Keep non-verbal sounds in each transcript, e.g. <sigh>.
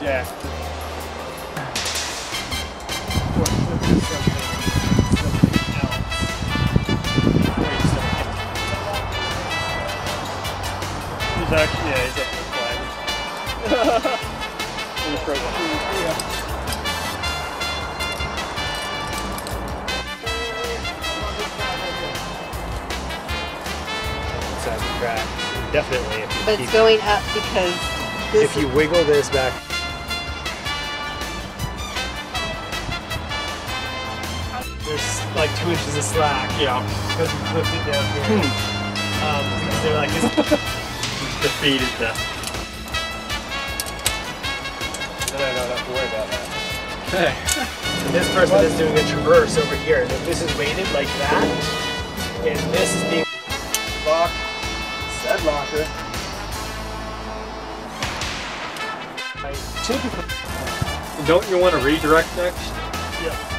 jack. Or flip to something, something else. Before you start. He's actually, yeah, he's up to the flag. In approach. Yeah. Inside the crack. Definitely. But it's going up because this if you wiggle this back. Like two inches of slack. Yeah. Because we flipped it down here. Um, because they're like, this defeated them. Then I don't have to worry about that. And <laughs> this person is doing a traverse over here. And if this is weighted like that, and this is being locked, said locker. Typically Don't you want to redirect next? Yeah.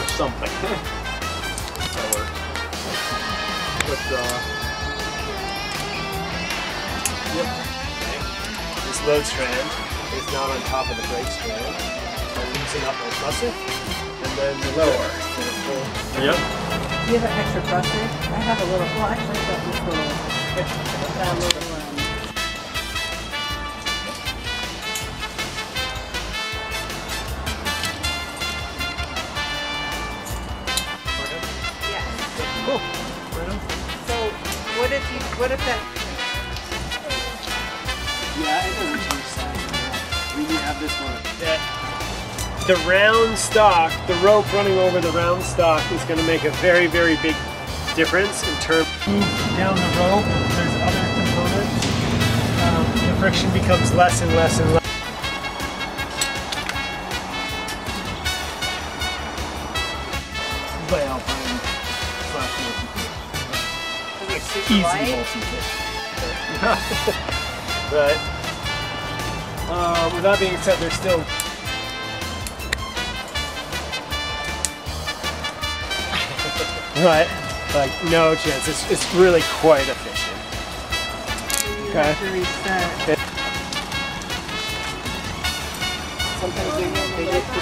So with something. <laughs> that works. But uh, This load strand is not on top of the brake strand. I loosen up my cluster, and then the lower. to the full- yep. Do you have an extra prusik? I have a little, well, actually, I've got this little, that little, yeah. Cool. So what if you what if that Yeah, it doesn't change size. We need have this one. The round stock, the rope running over the round stock is going to make a very, very big difference in terms down the rope. There's other components. Um, the friction becomes less and less and less. By Is Easy multi-pitch. Right. Uh, with that being said, there's <laughs> still right, like no chance. It's it's really quite efficient. Okay. Sometimes they, they